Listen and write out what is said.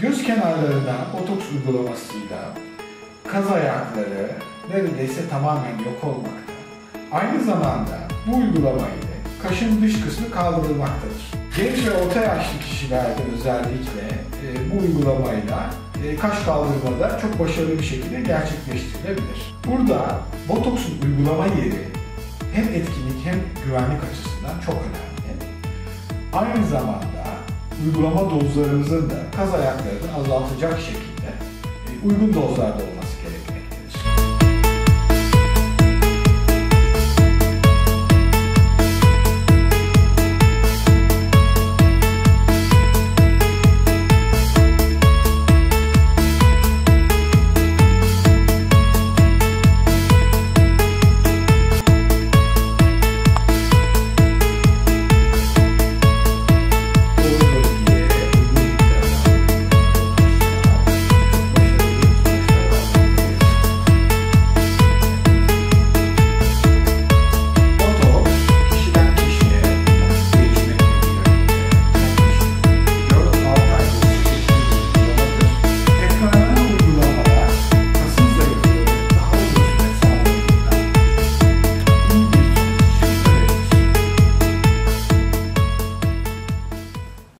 Göz kenarlarına botoks uygulamasıyla kaz ayakları neredeyse tamamen yok olmakta. Aynı zamanda bu uygulama ile kaşın dış kısmı kaldırılmaktadır. Genç ve orta yaşlı kişilerde özellikle e, bu uygulamayla e, kaş kaldırmada çok başarılı bir şekilde gerçekleştirilebilir. Burada botoksun uygulama yeri hem etkinlik hem güvenlik açısından çok önemli. Aynı zamanda uygulama dozlarımızın da kaz ayaklarını azaltacak şekilde e, uygun dozlarda olması